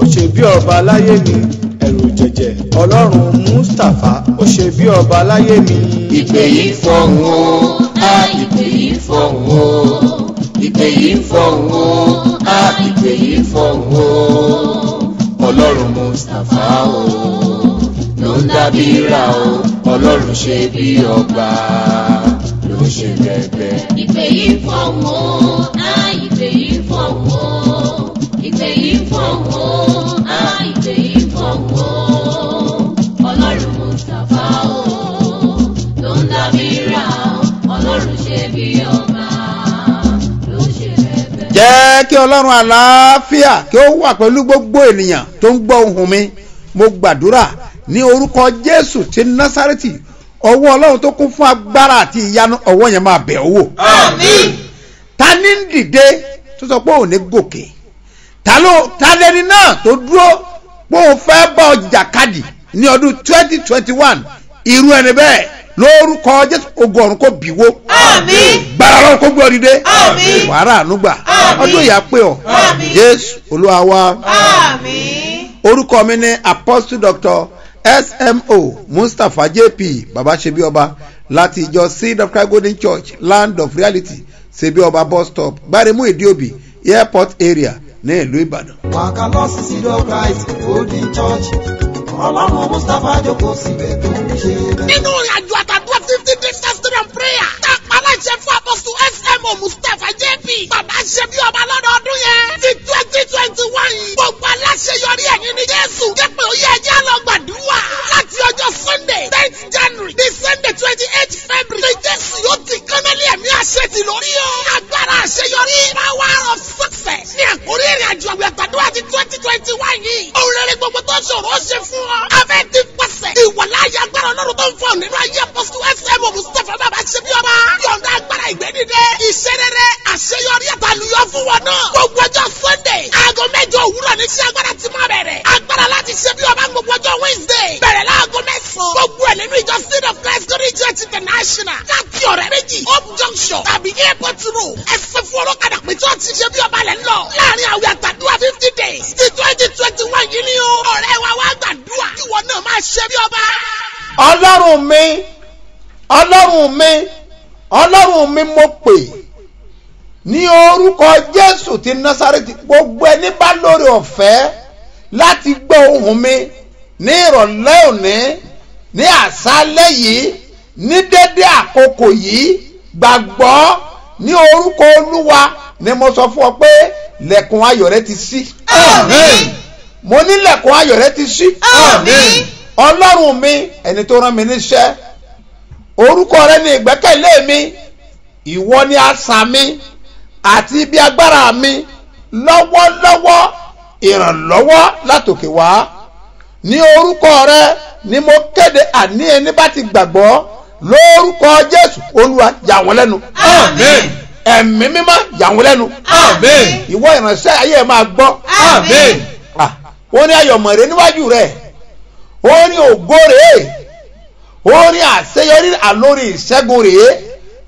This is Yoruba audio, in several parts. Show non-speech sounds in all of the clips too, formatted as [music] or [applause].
ó ṣe bí ọba láyé mi ẹ̀rù jẹ̀jẹ̀. Ọlọ́run mustapha ó ṣe bí ọba láyé mi. ìpè yìí fọ̀hún o á ìpè yìí fọ̀hún o. Ìpè yìí fọ̀hún o á ìpè yìí fọ̀hún o. Ọlọ́run mustapha o ló ń dábí ra o. Ọlọ́run ṣe bí ọba ló ń ṣe bẹ̀bẹ̀. ìpè yìí fọ̀hún o á ìpè yìí fọ̀hún o jẹ́ kí ọlọ́run àlàáfíà kí ó wà pẹ̀lú gbogbo ènìyàn tó ń gbọ́ ohùn mi mo gbàdúrà ní orúkọ jésù ti násárẹ́tì ọwọ́ ọlọ́run tó kún fún agbára àti ìyanu ọwọ́ yẹn máa bẹ̀ ọ́ wò. àmín. ta ní ń dìde tó sọ pé òun ní gòkè ta ló ta lẹni náà tó dúró pé òun fẹ́ bá ọjà kadì ní ọdún twenty twenty one irú ẹni bẹ́ẹ̀ lórúkọ jésù ogun ọ̀run kò bíwó àmín. gbàrà ọlọ́run kò gbé ọ dìde Àmín. wàrà ànúgbà Àmín. ọdún ìyá pé ọ Àmín. jésù olúwa wa àmín. orúkọ mi ní apostle doctor smo mustapha jp baba sebi ọba láti ìjọ seed of christ golden church land of reality sebi ọba bus stop gbaremu ìdíòbí airport area ní ìlú ìbàdàn. wàkà lọ sí sídọ̀ christ golden church ọlọ́run mustapha jókòó síbẹ̀ tó ń ṣe bẹ́ẹ̀. nínú ìrìnàjò ṣe bí ọba. ọlọ́run mi ọlọ́run mi ọlọ́run mi mo pè ní orúkọ jésù ti násàrẹ́tì gbogbo ẹni bá lórí ọ̀fẹ́ láti gbọ́ ohùn mi ní ìrọ̀lẹ́ òní ní àṣálẹ́ yìí ní dédé àkókò yìí gbàgbọ́ ní orúkọ olúwa ni mo sọ fún ọ pé lẹ̀kùn ayọ̀ rẹ ti ṣí àmín. mo ní lẹ̀kùn ayọ̀ rẹ ti ṣí àmín. Ọlọ́run mi ẹni tó rán mi níṣẹ́. Orúkọ rẹ ní ìgbẹ́kẹ̀lé mi. Ìwọ ni asà mi àti ibi agbára mi lọ́wọ́lọ́wọ́ ìrànlọ́wọ́ látòkè wá. Ní orúkọ rẹ ni mo kéde àní ẹni bá ti gbàgbọ́ lórúkọ jésù olúwa yà wọ́n lẹ́nu. Àmín. ẹ̀mí mímọ́ yà wọ́n lẹ́nu. Àmín. ìwọ ìránṣẹ́ ayé ẹ̀ máa gbọ́. Àmín. Ah, ó ní ayọ̀mọ̀rẹ́ níwájú rẹ̀ ó ní ògo rèé ó ní àṣeyọrí àlórí ìṣẹ́gun rèé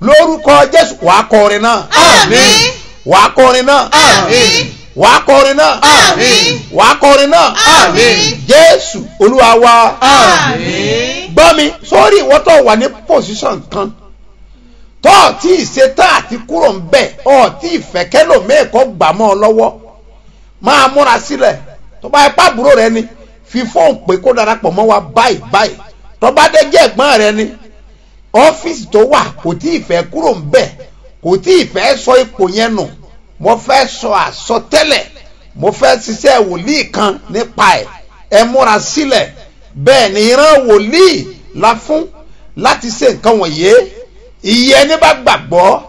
lórúkọ jésù wàá kọrin náà àmín. wàá kọrin náà àmín. wàá kọrin náà àmín. wàá kọrin náà àmín. jésù olúwa wa àmín. gbọ́ mi sórí ìwọ tó wà ní pòsíṣàn kan tó ọ̀ tí ì ṣetán àti kúrò ń bẹ̀ ọ̀ tí ì fẹ́kẹ́ lòmíì kọ́ gbà mọ́ ọ lọ́wọ́ máa múra sílẹ̀ tó bá ipá àbúrò rẹ ni fi fóònù pé kó darapọ̀ mọ́ wa báyìí báyìí. Tó bá dé jẹ́ ẹ̀gbọ́n rẹ ni ọ́fíìsì tó wà kò tí ì fẹ́ kúrò ń bẹ̀ kò tí ì fẹ́ sọ ipò yẹn nù. Mo fẹ́ sọ àsọtẹ́lẹ̀ mo fẹ́ ṣiṣẹ́ wòlíì kan nípa ẹ̀. Ẹ múra sílẹ̀. Bẹ́ẹ̀ ni ìran wòlíì la fún láti ṣe nǹkan wọ̀nyí. Iye ẹni bá gbàgbọ́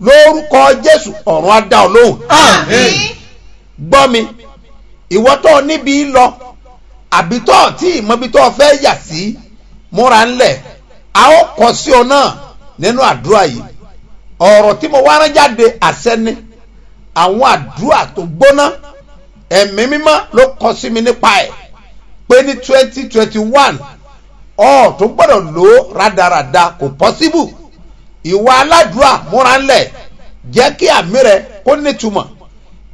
lórúkọ jésù ọ̀run á dá ọ lóhùn. Àmín. gbọ́ mi ìwọ tó o níbi lọ àbí tó o tí o fẹ́ yà sí múra ńlẹ̀. A ó kọ sí ọ náà nínú àdúrà yìí. Ọ̀rọ̀ tí mo wá rán jáde àṣẹ ni. Àwọn àdúrà tó gbóná ẹ̀mí mímọ́ ló kọ sí mi nípa ẹ̀. Pé ní twenty twenty one ọ̀ tó gbọ́dọ̀ lò ó rádaràda kò pọ́síbù ìwà aládùúrà múra ńlẹ̀. Jẹ́ kí àmì rẹ kó nítumọ̀.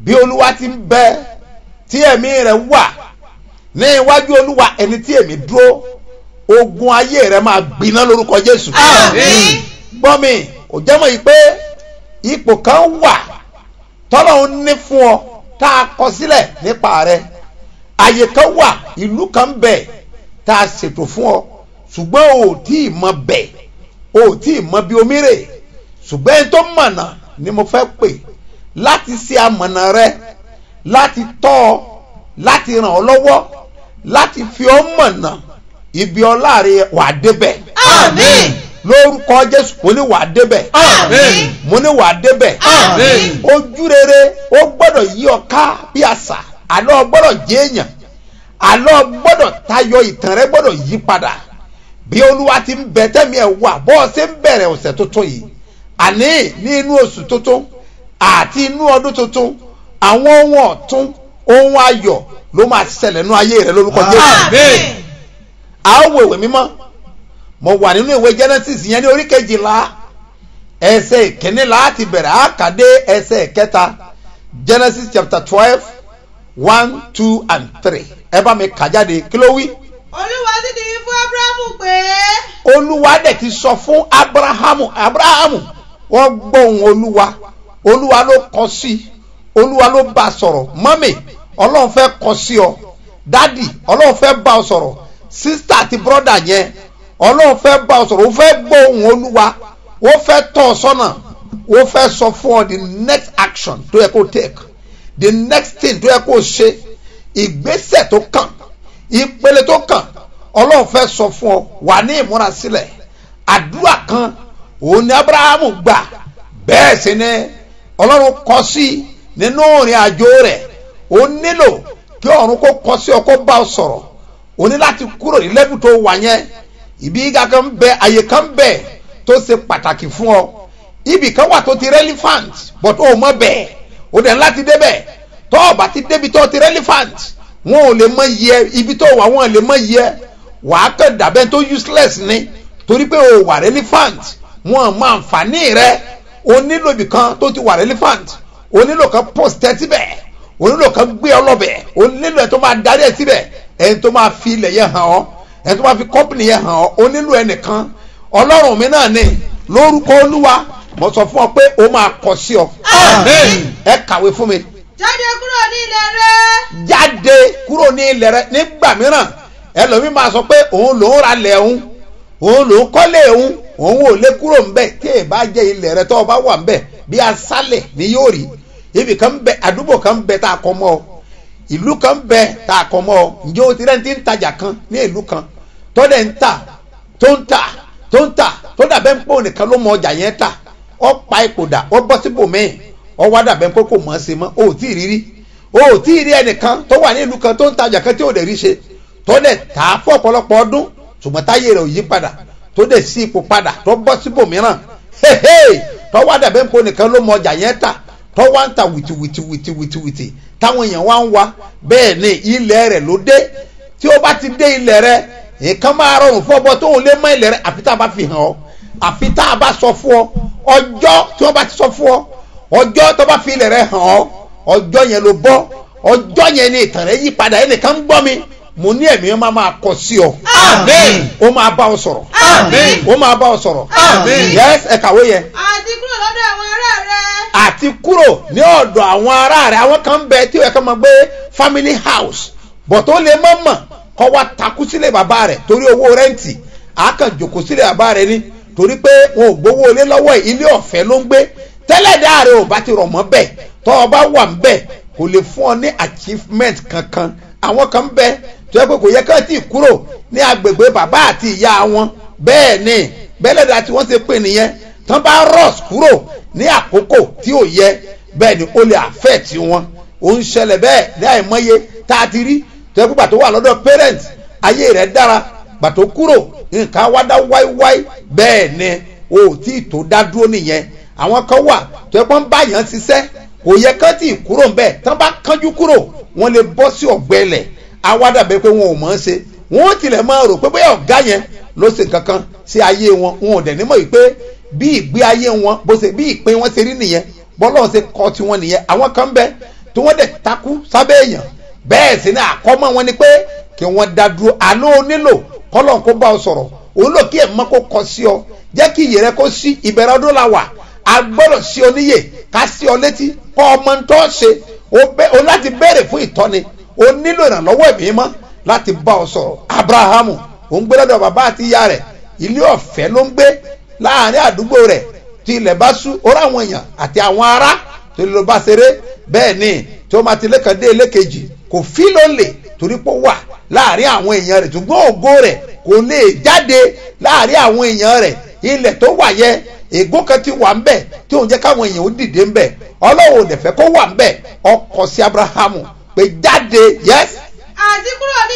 Bí olúwa ti ń bẹ tí ẹ̀mí rẹ̀ wà ní iwájú olúwa ẹni tí èmi dúró ogun ayé rẹ̀ máa gbiná lórúkọ jésù. Àmín. gbọ́ mi kò jẹ́ mọ̀ yìí pé ipò kan wà tọ́lọ́hún ní fún ọ tá a kọ sílẹ̀ nípa rẹ̀. Àyè kan wà ìlú kan bẹ̀ tá a ṣètò fún ọ. Ṣùgbọ́n o ò tí ì mọ bẹ̀ o ò tí ì mọ bí omi rè. Ṣùgbọ́n ẹni tó mọ̀nà ni mo fẹ́ pè láti ṣe amọ̀nà rẹ láti tọ́ ọ láti ràn ọ́ lọ́wọ́ láti fi ọ́ mọ̀nà ibi ọlá rẹ wà débẹ̀. Àmín. lórúkọ jésù mo ní wà débẹ̀. Àmín. mo ní wà débẹ̀. Àmín. ojú rere ó gbọ́dọ̀ yí ọ ká bí àṣà. Àlọ́ gbọ́dọ̀ jẹ́ èèyàn. Àlọ́ gbọ́dọ̀ tayọ ìtàn rẹ gbọ́dọ̀ yí padà. Bí olúwa ti ń bẹ tẹ́mi ẹ̀ wà bọ́ ọ ṣe ń bẹ̀rẹ̀ ọ̀sẹ̀ tuntun yìí. Àní ní inú oṣù tuntun àti inú ọdún tuntun àwọn ohun ọ̀tun ohun ayọ̀ ló máa ṣẹlẹ̀ nú ayé rẹ lórúkọ jésù. A ó wo ìwé mímọ́. Mo wà nínú ìwé genesis yẹn ní orí kejìlá. Ẹsẹ̀ ìkíní láti bẹ̀rẹ̀ àkàdé ẹsẹ̀ ìkẹta. Genesis chapter twelve one two and three. Ẹ bá mi kà jáde kí ló wí. olúwa sì ti wí fún abrahamu pé olúwa dẹ̀ ti sọ fún abrahamu abrahamu wọ́n gbọ́ ohùn olúwa. Olúwa ló kọ sí olúwa ló bá sọ̀rọ̀. Mọ́mì ọlọ́run fẹ́ kọ sí ọ. Dádì ọlọ́run fẹ́ bá ọ sọ̀rọ̀. Sísítà àti bọ́dà yẹn ọlọ́run fẹ́ bá ọ sọ̀rọ̀. Ó fẹ́ gbọ́ ohùn olúwa. Ó fẹ́ tọ́ ọ sọ́nà. Ó fẹ́ sọ fún ọ the next action tó yẹ kó take the next thing tó yẹ kó ṣe ìgbésẹ̀ tó kàn ìpele tó kàn. Ọlọ́run fẹ́ sọ fún ọ wà ní ìmúrasílẹ̀ àdúrà kan òun ni abrahamu gbà. Bẹ́ẹ̀ sì ni ọlọ́run kọ sí nínú ìrìn àjò rẹ̀ ó nílò kí ọ̀run kó kọ sí ọ kó bá ọ sọ̀rọ̀. O ní láti kúrò ní lẹ́bù tó wà yẹn. Ibi gíga kan ń bẹ àyè kan ń bẹ tó ṣe pàtàkì fún ọ. Ibì kan wà tó ti relevant but o mọ bẹ́ẹ̀. O dẹ̀ láti débẹ̀ tó o bá ti débi tó ti relevant wọn ò lè mọ yẹ ibi tó wà wọn ò lè mọ yẹ wàá kàn dàbẹ́ tó useless ni. Torí pé o wà relevant wọn mọ àǹfààní rẹ. O nílò ibì kan tó ti wà relevant. O nílò kan post ẹ síbẹ̀ o nílò kan gbé ọ lọ́bẹ̀. O nílò ẹ tó máa darí ẹ síbẹ̀. Ẹni tó máa fi ilẹ̀ yẹn hàn ọ́. Ẹni tó máa fi company yẹn hàn ọ́. O nílò ẹnìkan ọlọ́run mi náà ni. Lórúkọ olúwa mo sọ fún ọ pé o máa kọ sí ọ. Ẹ kàwé fún mi. Jáde kúrò ní ilẹ̀ rẹ. Jáde kúrò ní ilẹ̀ rẹ. Nígbà mìíràn ẹlòmíín máa sọ pé òun lòún ra lẹ̀ òun. Òun lòún kọ́lé òun. Òun ò lè kúrò ńbẹ tí ì bá jẹ́ ilẹ̀ rẹ tó o bá wà ńbẹ bí asálẹ̀ ni yóò rí ibì kan ń bẹ àdúgbò kan ń bẹ tá a kọ mọ́ ọ. Ìlú kan ń bẹ tá a kọ mọ́ ọ. O ti rẹ́ni tí ń tajà kan ní ìlú kan? Tó dẹ̀ ń tà tó ń tà tó ń tà tó dàbẹ́ ń pò nìkan ló mọ ọjà yẹn tà. Ọ pa ipò dà ọ bọ́ síbòmíì ọ wá dàbẹ́ pé kò mọ̀ ọ́ sí mọ́. O ò tí ì rírí o ò tí ì rí ẹnìkan tó wà ní ìlú kan tó ń tajà kan tí ò dẹ̀ rí ṣe. Tó dẹ̀ tà á fún ọ̀pọ̀lọpọ̀ ọdún. Ṣùgbọ́n táyé rẹ̀ ò yí padà. Tó dẹ̀ sí ipò padà tó bọ́ síbòmíràn hehe tó wá dàbẹ́ pé nìkan ló mọ ọjà yẹn tà tó wá ń ta wìtìwìtìwìtìwìtì táwọn èèyàn wá ń wá. Bẹ́ẹ̀ ni ilẹ̀ rẹ̀ ló dé. Tí ó bá ti dé ilẹ̀ rẹ̀ nǹkan máa rọrùn fún ọbọ tó ń lé mọ́ ilẹ̀ rẹ̀. Àfi tá a bá fi hàn ọ́. Àfi tá a bá sọ fún ọ. Ọjọ́ tí wọ́n bá ti sọ fún ọ ọjọ́ tó bá fi ilẹ̀ rẹ̀ hàn ọ́ ọjọ́ yẹn ló bọ́. Ọjọ́ yẹn ni ìtàn rẹ̀ yí padà. Ẹnìkan ń gbọ́ mi. Mo ní ẹ̀mí máa máa kọ sí ọ. Àmín. ó máa bá ọ sọ̀rọ̀. Àmín. ó máa bá ọ sọ̀rọ̀. Àmín. yes ẹ kàwé yẹn. Àti kúrò lọ́dọ̀ àwọn ará rẹ àti kúrò ní ọ̀dọ̀ àwọn ará rẹ̀. Àwọn kan bẹ tí ó yẹ kó gbé family house. Bọ̀ tó lè mọ̀ mọ̀ kọ́ wa takú sílé bàbá rẹ̀ torí owó rẹ́ǹtì. Àákàn jòkó sílé bàbá rẹ̀ ni torí pé wọn ò gbowó ilé lọ́wọ́ ẹ̀. Ilé ọ̀fẹ́ ló ń gbé. Tẹ́lẹ̀ dáàrẹ̀ ò bá ti rọ̀ mọ́ bẹ́ẹ̀. Tọ́ ọ bá wà ń bẹ̀ kò lè fún ọ ní achievement kankan. Àwọn kan ń bẹ tó yẹ pé kò yẹ ká tí ì kúrò ní agbègbè bàbá àti ìyá wọn. Bẹ́ẹ̀ ni bẹ́lẹ̀dà tí wọ́n ṣe pè nìyẹn. Tán bá rọ̀s kúrò ní àkókò tí ò yẹ bẹ́ẹ̀ ni ó lè affect wọn. Ó ń ṣẹlẹ̀ bẹ́ẹ̀ ní àìmọye tá a ti rí. Tó yẹ pé gbàtó wà lọ́dọ̀ parents ayé rẹ̀ dára. Gbàtó kúrò nǹkan wá wáíwáí. Bẹ́ẹ̀ ni o ò tí ì tó dá dúró nìyẹn. Àwọn kan wà tó yẹ pé ń bá yàn ṣiṣẹ́. Kò yẹ kán tí ì kúrò ń bẹ̀. Tán bá kánjú kúrò wọ́n lè bọ́ sí ọ̀gbẹ́lẹ̀ awádàbẹ́ pé wọn ò mọ̀ ọ́n ṣe. Wọ́n tilẹ̀ máa rò pé bóyá ọ̀gá yẹn ló ṣe nǹkan kan ayé wọn. Wọn ò dẹ̀ nímọ̀ yìí pé bí ìgbé ayé wọn bó ṣe bí ìpín wọn ṣe rí nìyẹn bọ́lọ́run ṣe kọ́ tiwọn nìyẹn. Àwọn kan bẹ tí wọ́n dẹ̀ takú sábẹ́ èèyàn. Bẹ́ẹ̀ sì ni àkọ́mọ́ wọn ni pé kí wọ́n dá dúró. Àná o nílò kọ́lọ́n kó bá ọ sọ̀rọ̀. Òun lò kí ẹ̀ mọ́ kó kọ sí ọ. Jẹ́ kí iyì rẹ kó sí. Ìbẹ̀rẹ̀ ọdún la wà. A gbọ́dọ̀ sí ọ níyè. Ká sí ọ létí. Kọ́ ọmọ ń ṣe. O láti béèrè fún ìtọ́ni. O nílò ìrànlọ́wọ́ ẹ̀mí mọ́ láti bá ọ sọ̀rọ̀. Abrahamu òun gbé lọ́dọ̀ bàbá àti ìyá rẹ̀. Ilé ọ̀fẹ́ ló ń gbé láàárín àdúgbò rẹ̀ tí ilẹ̀ bá sú orí àwọn èèyàn àti àwọn ará tó lè lọ bá ṣeré. Bẹ́ẹ̀ ni tí ó máa ti lẹ́kàn dé lẹ́kejì kò fí ló lè torí pé ó wà láàárín àwọn èèyàn rẹ̀ ṣùgbọ́n ògo rẹ̀ kò lè jáde láàárín àwọn èèyàn rẹ̀. Ilẹ̀ tó wà yẹ ègún kan ti wà ń tí òun jẹ́ káwọn èèyàn ó dìde ń ọlọ́run ò dẹ̀ kó wà ń ọkọ̀ sí abrahamu pé jáde yes. Àti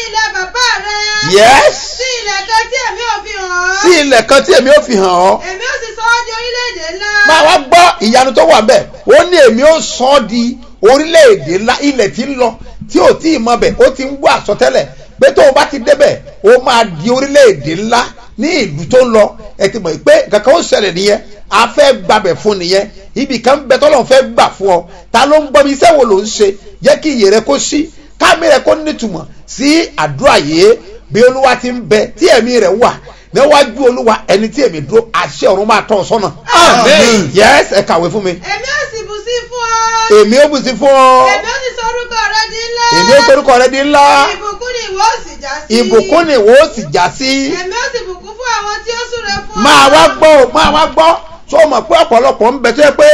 ilẹ̀ bàbá rẹ. yes. Sí ilẹ̀ kan tí èmi ò fi hàn ọ́. sí ilẹ̀ kan tí èmi ò fi hàn ọ́. Èmi ó sì sọ ọ́ di orílẹ̀-èdè ńlá. máa wá gbọ́ ìyanu tó wà bẹ́ẹ̀ ó ní èmi ó sọ ọ́ di orílẹ̀-èdè ńlá ilẹ̀ tí ń lọ tí ò tí ì mọ bẹ̀ ó ti ń gbọ́ àsọtẹ́lẹ̀ pé tó o bá ti débẹ̀ ó máa di orílẹ̀-èdè ńlá ní ìlú tó ń lọ. Ẹ ti mọ̀ pé kankan ó ṣẹlẹ̀ nìyẹn a fẹ́ gbàbẹ̀ fún nìyẹn. Ibì kan bẹ tọ́lọ́ fẹ́ gbà fún ọ. Ta ló ń gbọ́ mi? Iṣẹ́ wo ló ń ṣe? Jẹ́ kí iyè rẹ kó sí kámi rẹ kó nítumọ̀ sí àdúrà yìí bí olúwa ti ń bẹ tí ẹ̀mí rẹ̀ wà níwájú olúwa ẹni tí èmi dúró àṣẹ ọ̀run máa tọ́ sọ́nà. Àmín. yes ẹ kàwé fún mi. èmi ó sì bù sí fún ọ. èmi ó bù sí fún ọ. èmi ó sì sọ orúkọ rẹ di ńlá. èmi ó torúkọ rẹ di ńlá. ìbùkún ni ìwọ ó sì já sí. ìbùkún ni wo sì já sí. èmi ó sì bùkún fún àwọn tí ó súre fún ọ. máa wá gbọ́ máa wá gbọ́ tó o mọ̀ pé ọ̀pọ̀lọpọ̀ ń bẹ tó yẹ pé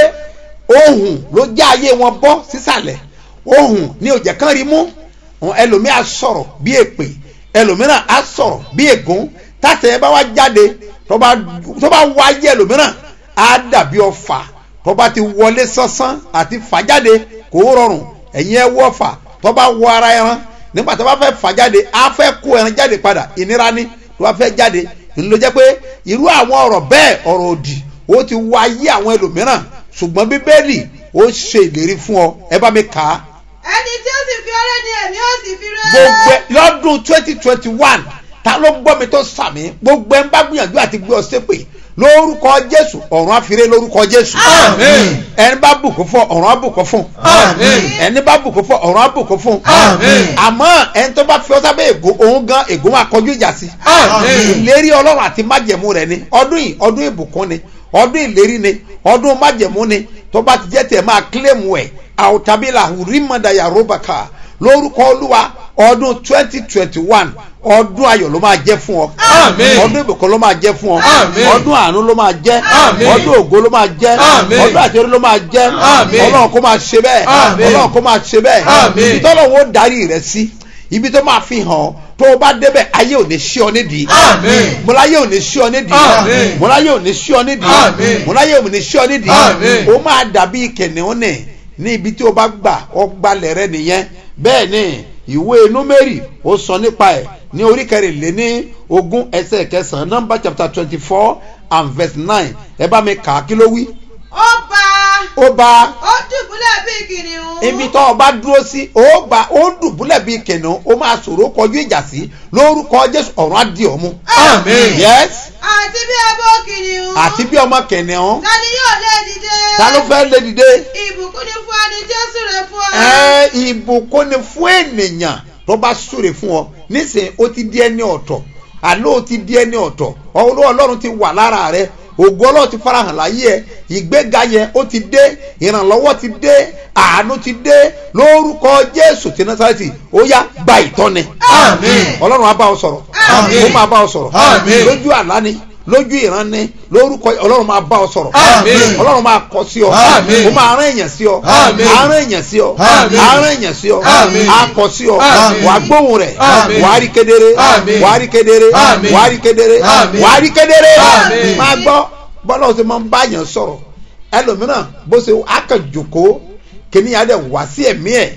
ohun ló já ayé wọn bọ́ sísàlẹ̀ ohun ni ò jẹ́ kán rí mú. Ẹlòmíì á sọ̀rọ̀ bí èpè ẹlòmíràn á sọ̀rọ̀ bí ègún. Tàtẹ̀ bá wá jáde tó bá tó bá wá ayé ẹlòmíràn á dàbí ọfà. Tó bá ti wọlé sánsán àti fàjáde kò rọrùn. Ẹ̀yin ẹ wọ́ fà tó bá wọ ara ẹran nígbà tó bá fẹ́ fà jáde á fẹ́ kó ẹran jáde padà. Ìnira ni. Tó bá fẹ́ jáde ló jẹ́ pé irú àwọn ọ̀rọ̀ bẹ́ẹ̀ ọ̀rọ̀ òdì ó ti wá ayé àwọn ẹlòmíràn. Ṣùgbọ́n bíbélì ó ṣe fún ọ. Ẹ bá mi kà á ẹni tí ó sì fi ọrẹ ni èmi ó sì fi rẹ. gbogbo lọ́dún twenty twenty one ta ló gbọ́ mi tó sàmì gbogbo ẹ ń bá gbìyànjú àti gbé ọ sépè lórúkọ jésù ọ̀run àfiré lórúkọ jésù. Ẹni bá bùkún fún ọ̀run àbùkún fún. Ẹni bá bùkún fún ọ̀run àbùkún fún. Àmọ́ ẹni tó bá fi ọ́ sábẹ́ ègún òun gan ègún máa kọjú ìjà sí. Ìlérí ọlọ́run àti májẹ̀mú rẹ̀ ni. Ọdún yìí ọdún ìbùkún ni ọdún ìlérí ni ọdún májẹ̀mú ni tó bá ti jẹ́ tẹ̀ máa kílẹ̀mù ẹ̀. Àwòtábílà rímọ̀dàyà róbàkà lórúkọ olúwa ọdún twenty twenty one ọdún ayọ̀ ló máa jẹ́ fún ọ. Ọdún ìbùkún ló máa jẹ́ fún ọ. Ọdún àánú ló máa jẹ́. Ọdún ògo ló máa jẹ́. Ọdún àṣírí ló máa jẹ́. Ọlọ́run kó máa ṣe bẹ́ẹ̀. Ọlọ́run kó máa ṣe bẹ́ẹ̀. Ibi tọ́lọ́run ó darí rẹ sí ibi tó máa fi hàn tó o bá débẹ̀ ayé ò ní ṣí ọ nídìí. Mọláyé ò ní ṣí ọ nídìí. Mọláyé ò ní ṣí ọ nídìí. Mọláyé ò ní ṣí ọ nídìí. Ó máa dàbí kẹ̀nìún nì ní ibi tí o bá gbà ọ gbalẹ̀ rẹ nìyẹn. Bẹ́ẹ̀ ni ìwé númérì ó sọ nípa ẹ̀ ní orí kẹrìnléní ogún ẹsẹ̀ kẹsàn-án nọ́mbà chapter twenty four and verse nine. Ẹ bá mi kà á kí ló wí. ó ó bá ó dùbúlẹ̀ bíi kìnìún. ibi tó o bá dúró sí ó bá ó dùbúlẹ̀ bíi kẹ̀nìún ó máa sọ̀rọ̀ kọjú ìjà sí lórúkọ jésù ọ̀run á di ọ̀mú. Àmín. yes àti bí ẹbọ kìnìún. àti bí ọmọ kẹ̀nìún ta ni yóò lé dìde. ta ló fẹ́ lé dìde. ìbùkún ni fún ẹni ó súre fún ọ. ẹ ìbùkún ni fún ènìyàn tó bá súre fún ọ nísìnyí ó ti di ẹni ọ̀tọ̀ àlọ́ ó ti di ẹni ọ̀tọ̀ ọlọ́ ọlọ́run ti wà lára rẹ ògo ọlọ́run ti farahàn láyé ẹ. Ìgbéga yẹn ó ti dé ìrànlọ́wọ́ ti dé àánú ti dé. Lórúkọ jésù ti násàrẹ́tì ó yá gba ìtọ́ni. Ọlọ́run á bá ọ sọ̀rọ̀. Ó máa bá ọ sọ̀rọ̀. Lójú àlá ni lójú ìran ni lórúkọ ọlọ́run máa bá ọ sọ̀rọ̀. Ọlọ́run máa kọ sí ọ. Ó máa rán èèyàn sí ọ. Àmín. á rán èèyàn sí ọ. Àmín. á rán èèyàn sí ọ. Àmín. á kọ sí ọ. Wà á gbóhùn rẹ̀. Wà á rí kedere. Wà á rí kedere. Wà á rí kedere. Wà á rí kedere. Máa gbọ́ bọ́lá ọ̀sẹ̀ máa ń bá èèyàn sọ̀rọ̀. Ẹlòmíràn bó ṣe akànjòkó kìnìyàn dẹ̀ wá sí ẹ̀mí ẹ̀.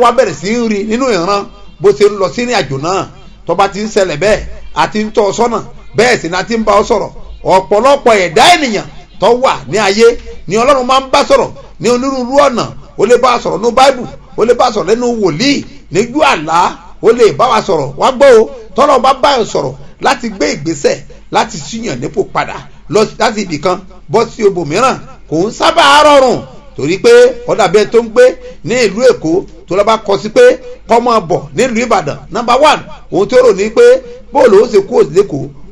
Wá bẹ̀rẹ̀ sí í rí nínú ìran bó ṣe ń lọ sí ìrìn àjò náà. Tó bá ti ń ṣẹlẹ̀ bẹ́ẹ̀ àti ń tọ́ ọ sọ́nà bẹ́ẹ̀ sì ni a ti ń bá ọ sọ̀rọ̀. Ọ̀pọ̀lọpọ̀ ẹ̀dá ènìyàn tó wà ní ayé ni ọlọ́run máa ń bá sọ̀rọ̀ ní onírúurú ọ̀nà. Ó lè bá a sọ̀rọ̀ ní báìbù ó lè bá a sọ̀rọ̀ lẹ́nu wòlíì níjú àlá ó lè bá wa sọ̀rọ̀. Wá gbọ́ o tọ́lọ́ bá bá sọ̀rọ̀ láti gbé ìgbésẹ̀ láti ṣíyàn nípò padà lọ láti ibì bọ́ sí ibòmíràn kò ń sábà rọrùn. Torí pé ọ̀dà bẹ́ẹ̀ tó ń gbé ní ìlú èkó tó lọ́ba kọ sí pé kọ́mọ bọ̀ nílùú ìbàdàn. Nọ́mbà one òun tó rò ní pé bóòlù ó ṣe kú òsì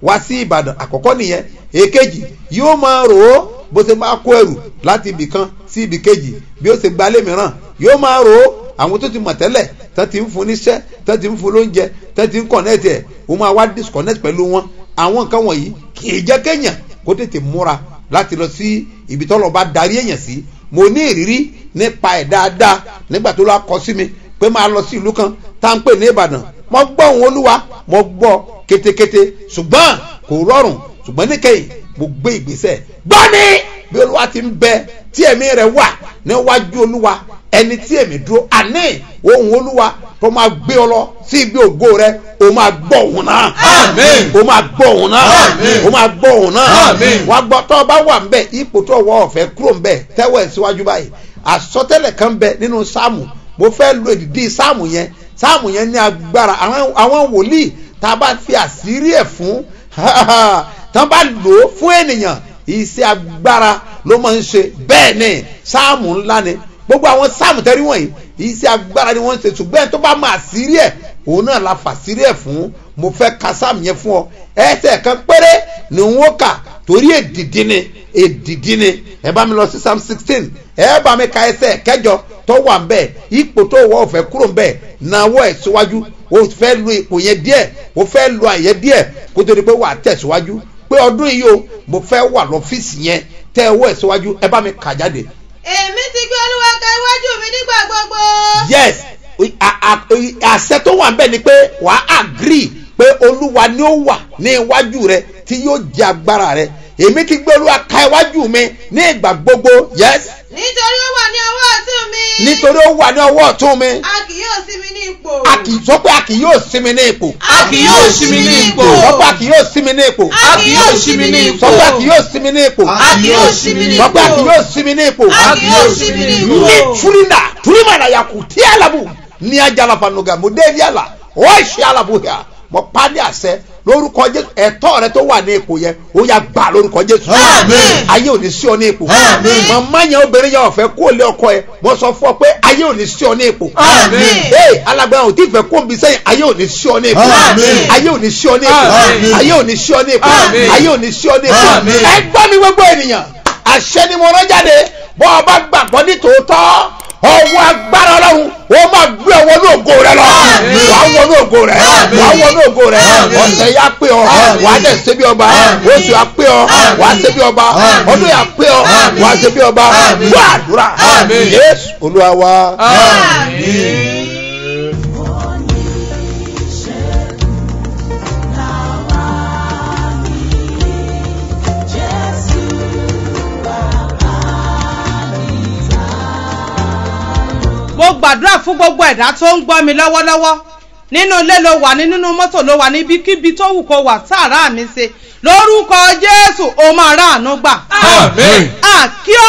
wá sí ìbàdàn. Àkọ́kọ́ nìyẹn. Èkejì yóò máa rò ó bó ṣe máa kó ẹrù láti ibì kan sí ibì kejì. Bí ó ṣe gbalé mìíràn yóò máa rò ó. Àwọn tó ti mọ̀ tẹ́lẹ̀ tán ti ń fún níṣẹ́ tán ti ń fún lóúnjẹ tán ti ń connect ẹ̀ ó máa wá disconnect pẹ̀lú wọn. Àwọn nǹkan wọ̀nyí kì í jẹ́ kéèyàn kó tètè múra láti lọ sí ibi tọ́lọ́ bá darí èèyàn sí. Mo ní ìrírí nípa ẹ̀ dáadáa nígbà tó lọ́ kọ sí mi pé máa lọ sí ìlú kan tá à ń pè ní Ìbàdàn mo gbọ́ òun olúwa mo gbọ́ ketekete ṣùgbọ́n kò rọrùn. Ṣùgbọ́n níkẹyìn mo gbé ìgbésẹ̀. Gbọ́ ni! Bí olúwa ti ń bẹ tí ẹ̀mí rẹ̀ wà níwájú olúwa ẹni tí èmi dúró àní ohun olúwa tó máa gbé ọ lọ sí ibi ògo rẹ o máa gbọ́ òun náà. O máa gbọ́ òun náà. O máa gbọ́ òun náà. Wàá gbọ́ tó o bá wà ń bẹ ipò tó wọ ọ̀fẹ́ kúrò ń bẹ tẹ́wọ̀ ẹ̀ síwájú báyìí. Àsọtẹ́lẹ̀ kan bẹ nínú sáàmù. Mo fẹ́ lo èdìdí sáàmù yẹn sáàmù yẹn ní agbára. Àwọn wòlíì tá a bá fi àṣírí ẹ̀ fún [laughs] tá a bá lò ó fún ènìyàn iṣẹ́ agbára ló máa ń ṣe. Bẹ́ẹ̀ ni sáàmù ńlá ni. Gbogbo àwọn sáàmù tẹ́rí iṣẹ́ agbára ni wọ́n ń ṣe. Ṣùgbọ́n ẹ̀ tó bá máa sírí ẹ̀ òun náà la fà sírí ẹ̀ fún. Mo fẹ́ kásámù yẹn fún ọ. Ẹsẹ̀ kan péré ni wọ́n kà torí èdìdí ni èdìdí ni. Ẹ bá mi lọ sí psalm sixteen. Ẹ bá mi ka ẹsẹ̀ kẹjọ tó wà ń bẹ̀. Ipò tó wọ́ ọ̀fẹ́ kúrò ń bẹ̀. Náwó ẹ̀ síwájú. O fẹ́ lu ipò yẹn díẹ̀. O fẹ́ lu àyẹ díẹ̀ kó tó di pé wà á tẹ̀síwájú. Pé ọdún yìí o mo fẹ́ wà lọ́fíìsì yẹn. Tẹ́ ẹwọ́ ẹ̀ síwájú. Ẹ bá mi kà jáde èmi ti gbé olúwa ka iwájú mi nígbà gbogbo. yes àṣẹ tó wà níbẹ̀ ni pé wàá agree pé olúwa ni ó wà ní iwájú rẹ tí yóò jẹ agbára rẹ èmi ti gbé olúwa ka iwájú mi ní ìgbà gbogbo yes. nítorí ó wà ní ọwọ́ ọ̀tún mi. nítorí ó wà ní ọwọ́ ọ̀tún mi. a kì a kì í sọ pé a kì yóò sinmi ní ipò. a kì yóò sinmi ní ipò. sọ pé a kì yóò sinmi ní ipò. a kì yóò sinmi ní ipò. sọ pé a kì yóò sinmi ní ipò. a kì yóò sinmi ní ipò. sọ pé a kì yóò sinmi ní ipò. a kì yóò sinmi ní ipò. ni turinda turimana yakuti alabu ni ajalapanuga mo devi ala o ṣe alabu ya mo pa ni lórúkọ jésù. Ẹ̀tọ́ rẹ tó wà ní ipò yẹn ó yà gbà lórúkọ jésù. Ayé ò ní sí ọ ní ipò. Màmá yẹn obìnrin yẹn ọ̀fẹ́ kó lé ọkọ ẹ. Mo sọ fún ọ pé ayé ò ní sí ọ ní ipò. Ee alágbára ò tí ì fẹ́ kó bí sẹ́yìn ayé ò ní sí ọ ní ipò. Ayé ò ní sí ọ ní ipò. Ayé ò ní sí ọ ní ipò. Ayé ò ní sí ọ ní ipò. Ẹ mi gbogbo ènìyàn. Àṣẹ ni mo rán jáde. Bọ́ ọ bá gbàgbọ́ ní tòótọ́ ọwọ́ agbára ọlọ́run ó máa gbé ọwọ́ ní ògo rẹ lọ. Wà á wọnú ògo rẹ wà á wọnú ògo rẹ. Ọ̀sẹ̀ yà pé ọ wà á dẹ̀ ṣe bí ọba. Oṣù yà pé ọ wà á ṣe bí ọba. Ọdún yà pé ọ wà á ṣe bí ọba. Gbọ́ àdúrà Jésù Olúwa wa. mo gbàdúrà fún gbogbo ẹ̀dá tó ń gbọ́ mi lọ́wọ́lọ́wọ́ nínú ilé ló wà ní nínú mọ́tò ló wà níbikíbi tó wù kó wà sáàrà mi ṣe lórúkọ jésù o máa ráàánú gbà. àmín.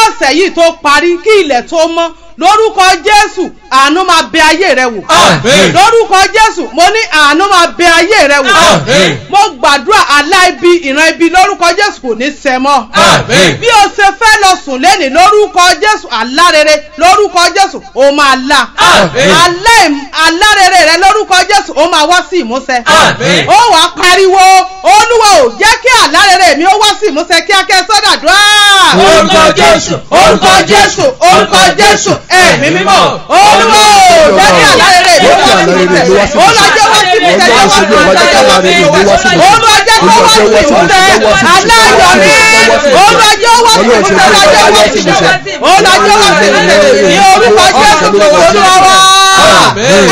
ọ̀sẹ̀ yìí tó parí kí ilẹ̀ tó mọ́ lórúkọ jésù àánú máa bẹ ayé rẹ wò. Lórúkọ jésù mo ní àánú máa bẹ ayé rẹ wò. Mo gbàdúrà aláìbí ìran ibi lórúkọ jésù kò ní ṣẹ mọ́. Bí o ṣe fẹ́ lọ sùn lẹ́nìí lórúkọ jésù alárere lórúkọ jésù o máa la. Alárere rẹ lórúkọ jésù o máa wá sí ìmúṣẹ. Ó wàá pariwo olúwa ò jẹ́ kí alárere mi ó wá sí ìmúṣẹ kíákẹ́ sọ́dà dùn. orúkọ jésù orúkọ jésù orúkọ jésù ẹ̀mí mímọ́ olúwo jẹ́ni àlárere ló wà nílẹ̀ olùwàjẹ́ wá sí mi tẹ́lẹ̀ wá sí mi olùwàjẹ́ kó wá sí mi tẹ́ aláyọ̀ mi olùwàjẹ́ wá sí mi tẹ́ aláyọ̀ wá sí mi tẹ́ olùwàjẹ́ wá sí mi tẹ́ ní orúkọ jésù kò wọ́n lọ́wọ́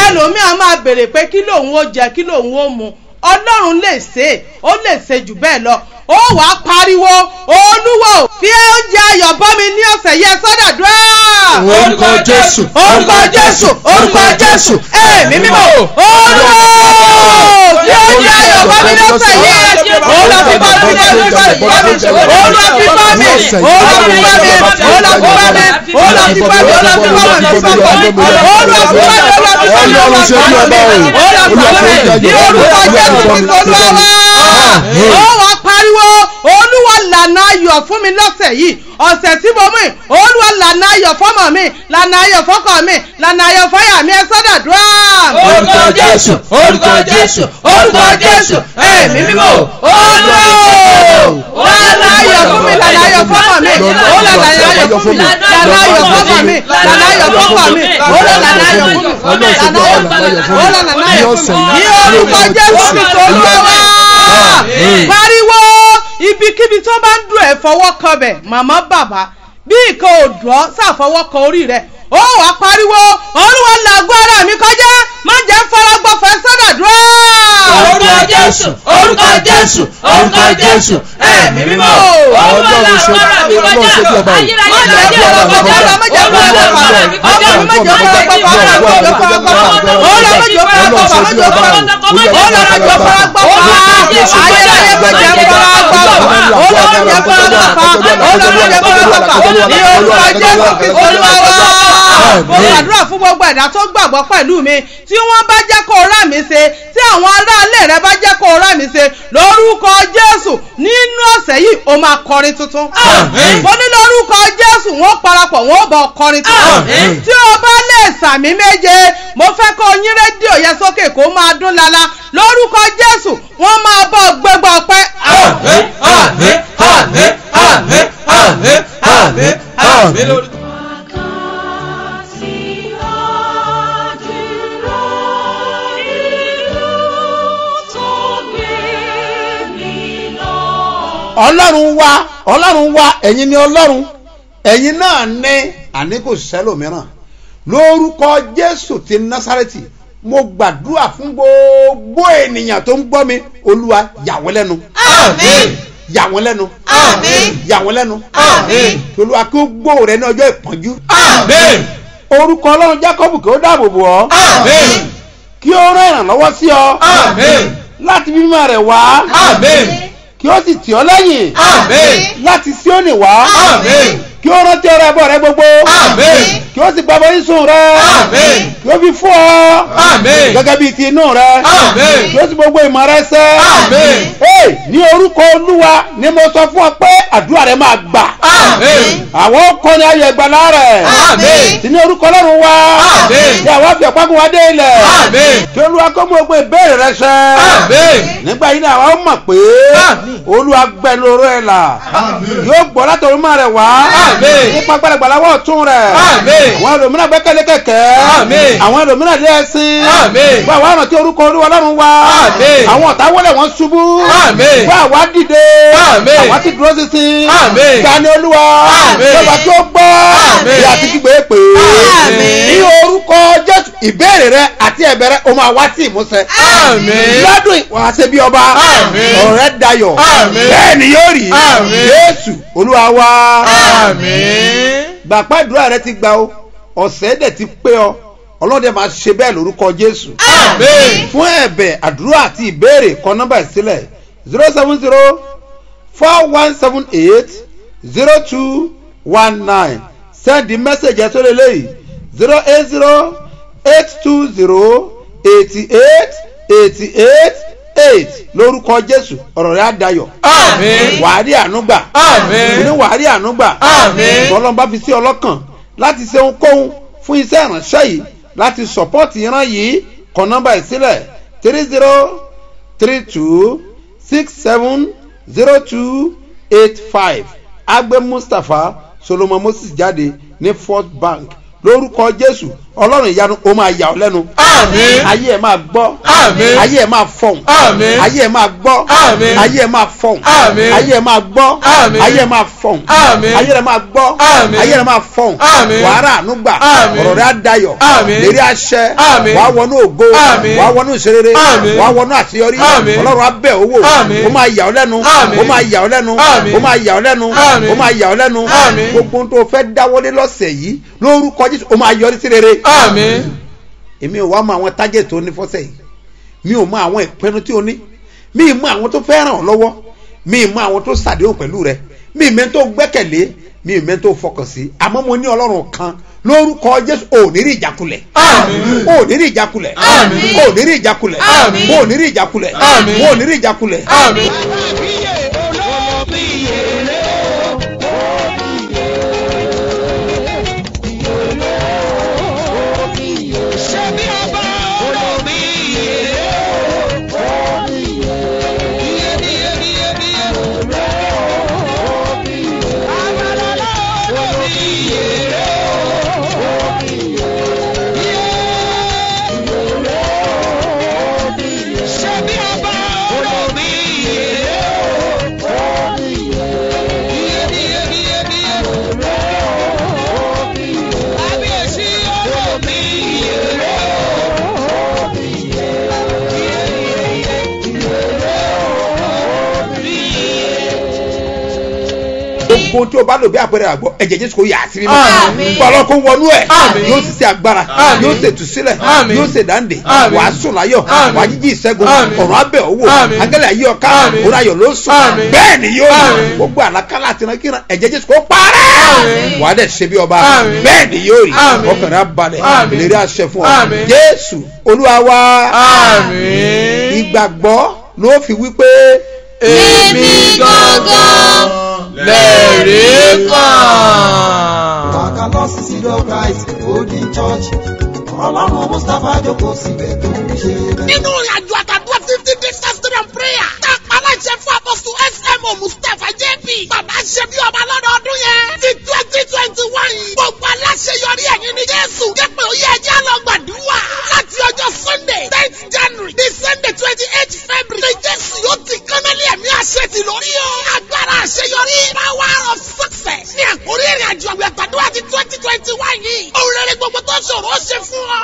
ẹlòmíà máa béèrè pé kí lòun ó jẹ kí lòun ó mu ọlọ́run lè ṣe ó lè ṣe jù bẹ́ẹ̀ lọ ó wàá pariwo olúwo fi oúnjẹ ayọ̀ bọ́ mi ní ọ̀sẹ̀ yẹ sọ́dọ̀dọ́. orúkọ jésù orúkọ jésù orúkọ jésù ẹ̀mí mímọ́ olúwo mi ló tẹ̀lé òun ló fi bá mi ló tẹ̀lé òun ló fi bá mi òun ló fi bá mi òun ló fi bá mi òun ló fi bá mi òun ló fi bá mi òun ló fi bá mi òun ló fi bá mi òun ló fi bá mi òun ló fi bá mi ní orúkọ jẹ́ tuntun lọ́wọ́ ó wà pariwo ó olúwa lànà ayọ̀ fún mi lọ́sẹ̀ yìí ọ̀sẹ̀ tí mo mú olúwa lànà ayọ̀ fọ́mọ mi lànà ayọ̀ fọ́kọ mi lànà ayọ̀ fọ́yà mi ẹ sọ́dọ̀ dúrà. orúkọ jésù orúkọ jésù orúkọ jésù ẹ̀mí mímọ́ olúwa lànà ayọ̀ fún mi lànà ayọ̀ fọ́kọ mi ó lànà ayọ̀ fún mi lànà ayọ̀ fọ́kọ mi lànà ayọ̀ fọ́kọ mi ó lànà ayọ̀ fún mi ó lànà ayọ̀ fún mi ní orúkọ jésù kristu olúwa wá pariwo ibikíbi tó bá ń dùn ẹ̀ fọwọ́ kan bẹ̀ màmá bàbá bí nǹkan ò dùn ọ́ ṣàfọwọ́ kan orí rẹ̀. Ó wàá pariwo olúwa làgọ́ ara mi kọjá má jẹ́ orúkọ jésù orúkọ jésù orúkọ jésù ẹ̀mí mímọ́ olúwa làwọn ará mi kọjá ayérayé lọ́jọ́ má jẹ́ faragbọ́fẹ́ ọmọ mi má jẹ́ faragbọ́fẹ́ ọ̀rọ̀ má jẹ́ faragbọ́fẹ́ ọ̀rọ̀ má jẹ́ mo gbàdúrà fún gbogbo ẹ̀dá tó gbàgbọ́ pẹ̀lú mi. Tí wọ́n bá jẹ́ kó rà mí ṣe tí àwọn aráalé rẹ bá jẹ́ kó rà mí ṣe lórúkọ jésù nínú ọ̀sẹ̀ yìí o máa kọrin tuntun. mo ní lórúkọ jésù wọ́n parapọ̀ wọ́n bọ̀ kọrin tuntun. tí o bá lè sàmì méje mo fẹ́ kó yín rédíò yẹn sókè kó máa dún lala lórúkọ jésù wọ́n máa bọ̀ gbégbá ọpẹ́. àmín àmín àmín àmín àmín àmín àmín ọlọ́run wa ọlọ́run wa ẹ̀yin ni ọlọ́run. Ẹ̀yin náà ní àní kò sẹ́lòmíràn lórúkọ jésù ti násárẹ́tì mo gbàdúrà fún gbogbo ènìyàn tó ń gbọ́ mi olúwa yà wọ́n lẹ́nu. Àmín. Yà wọ́n lẹ́nu. Àmín. Yà wọ́n lẹ́nu. Àmín. Olúwa kí ó gbóò rẹ ní ọjọ́ ìpọ́njú. Àmín. Orúkọ ọlọ́run jákọ́bù kí ó dáàbò bò ọ́. Àmín. Kí ó rán ìrànlọ́wọ́ sí ọ. Àmín. Láti mímọ́ rẹ̀ wá. Àmín kí ó sì tì ọ́ lẹ́yìn. Àmín. Láti Síónì wá. Àmín kí ó rántí ọrẹ ẹbọ rẹ gbogbo. Àmín. Kí ó sì gbàgbọ́ ìsùn rẹ. Àmín. Kí ó fi fún ọ. Àmín. Gẹ́gẹ́ bíi ti inú rẹ. Àmín. Kí ó sì gbogbo ìmọ̀ rẹ àmín. Hey, ní orúkọ olúwa ni mo sọ fún ọ pé àdúrà rẹ máa gbà. Àmín. Àwọn kọ́ni ayọ̀ ìgbàlá rẹ̀. Àmín. Ní orúkọ ọlọ́run wa. Àmín. àwọn fi ọ̀págun wa dé ilẹ̀. Àmín. Kí olúwa kó mú gbogbo ìbéèrè rẹ ṣẹ. Àmín. Nígbà yìí ni àwọn mọ̀ pé olúwa gbẹ lóró ẹ̀ là yóò gbọ́ láti orúmọ rẹ̀ wá. Àmín. Nípa gbàdàgbàlà wọ́n tún rẹ̀. Àwọn ẹlòmíràn gbẹ́kẹ̀lé kẹ̀kẹ́ àwọn ẹlòmíràn lé ẹṣin. Gba àwọn àrántí orúkọ olúwa ọlọ́run wa. Àwọn ọ̀tá wọlé wọn ṣubú. Gba àwa dìde. Àwa ti dúró sísìn gbani olúwa. Lọ́ba tó gbọ́. Bí àti kígbe pé ní orúkọ jésù ìbéèrè rẹ àti ẹ̀bẹ̀ rẹ o máa wá sí ìmúṣẹ. Lọ́dún ìwà ṣe bí ọba. Ọ̀rẹ́ dayọ̀. Bẹ́ẹ̀ ni yóò rí. Jésù olúwa wa àmín. Gbàpàdúrà rẹ ti gba o. Ọ̀sẹ̀ dẹ̀ ti pé ọ. Ọlọ́dẹ máa ṣe bẹ́ẹ̀ lórúkọ jésù. Àmín. Fún ẹ̀bẹ̀ àdúrà àti ìbéèrè kọ nọ́mbà ìsílẹ̀ zero seven zero four one seven eight zero two one nine. Send the message ẹ̀ sórí eléyìí. Zero eight zero eight two zero eighty eight eighty eight eight lórúkọ jésù. Ọ̀rọ̀ rẹ̀ á dayọ̀. Àmín. Wàá rí àánú gbà. Àmín. Ní wàá rí àánú gbà. Àmín. tọ́lọ́n bá fi sí ọlọ́kàn láti ṣe ohunkóhun fún iṣẹ́ ìránṣẹ́ yìí láti sọ̀pọ́ọ̀tì ìran yìí. Kọ nọ́mbà ẹ̀ sílẹ̀. Three zero three two six seven zero two eight five. Agbe mustapha solomon moses jáde ní fort bank. Lórúkọ jésù ọlọ́run ìyanu ó máa yà ọ́ lẹ́nu àmín ayé ẹ̀ máa gbọ́ Àmín. ayé ẹ̀ máa fọ̀hún Àmín. ayé ẹ̀ máa gbọ́ Àmín. ayé ẹ̀ máa fọ̀hún Àmín. ayé ẹ̀ máa gbọ́ Àmín. ayé ẹ̀ máa fọ̀hún Àmín. ayé ẹ̀ máa gbọ́ Àmín. ayé ẹ̀ máa fọ̀hún Àmín. wàhálà ànúgbà Àmín. ọ̀rọ̀ rẹ̀ á dayọ̀ Àmín. lérí àṣẹ Àmín. wàá wọnú ògo Àmín. wàá wọnú ìṣerere Àmín. wàá wọnú àṣeyọrí Àmín. ọlọ́run á bẹ̀ owó Àmín. ó máa yà ọ́ lẹ́nu Àmín. ó máa yà ọ́ lẹ́nu Àmín. ó máa yà ọ́ lẹ́nu Àmín. ó máa yà ọ́ lẹ́nu Àmín. gbogbo ohun tó fẹ́ dáwọ́lé lọ́sẹ̀ yìí lórúkọ jésù ó máa yọrí sí rere àmín. Èmi ò wá mọ àwọn target tó ní fọ́sẹ̀ yìí. Mi ò mọ àwọn ìpinnu tí o ní. Mi ì mọ àwọn tó fẹ́ ràn ọ́ lọ́wọ́. Mi ì mọ àwọn tó ṣàdéhùn pẹ̀lú rẹ. Mi ì mẹ́ tó gbẹ́kẹ̀lé. Mi ì mẹ́ tó fọkàn sí. Àmọ́ mo ní ọlọ́run kan lórúkọ jésù. Ò ní rí ìjákulẹ̀. Ò ní rí ìjákulẹ̀. Ò ní rí ìjákulẹ̀. Ò ní rí ìjákulẹ̀. Ò ní rí ìjákulẹ̀ gbogbo tí o bá lò bí àpẹẹrẹ àgbọ̀ ẹ̀jẹ̀ jésù kò yà á sí mímọ́. Gbọ́dọ̀ kó wọnú ẹ̀ yóò sì ṣe agbára yóò ṣe Àmín. yóò ṣe dáǹdè wàá sùn láyọ̀ wàá jíjí ìṣẹ́gun ọ̀run abẹ́ owó Àmín. angẹ́lẹ̀ ayé ọ̀ká òun ayọ̀ ló sùn. Bẹ́ẹ̀ ni yóò rí gbogbo àlákálà àti ìrànkíran ẹ̀jẹ̀ jésù kò parẹ́. Wàá dẹ̀ ṣe bí ọba. Bẹ́ẹ̀ ni yóò rí Àmín. ọkàn rẹ̀ á balẹ̀. Àmín. ìlérí àṣẹ fún ọ. Jésù olúwa wa. Ìgbàgbọ́ ló fi wípé Èmi gangan lẹ̀rí kan. Wàkà lọ sí of Christ Golden Church. Ọlọ́run Mustapha jókòó síbẹ̀ tó ń ṣe bẹ́ẹ̀. nínú ìrìnàjò àtàdúrà fifty days fasting and prayer tá a pa aláṣẹ fún apọ́sù smo mustapha jp bàbá ṣe bí ọba lọ́dọọdún yẹn ti twenty one gbogbo aláṣẹ yọrí ẹ̀yìn ní jésù jẹ́pẹ̀ oyè ẹjẹ́ lọ gbàdúrà. Láti ọjọ́ sunday tenth january di sunday twenty eight february ní jésù yóò ti kánálí ẹ̀mí àṣẹ ti lórí o. Agbára àṣeyọrí power of success. Ní àkórí ìrìnàjò àgbẹ̀ àtàdúrà ti twenty twenty one yìí òun rere gbogbo tó ṣòro ó ṣe fún ọ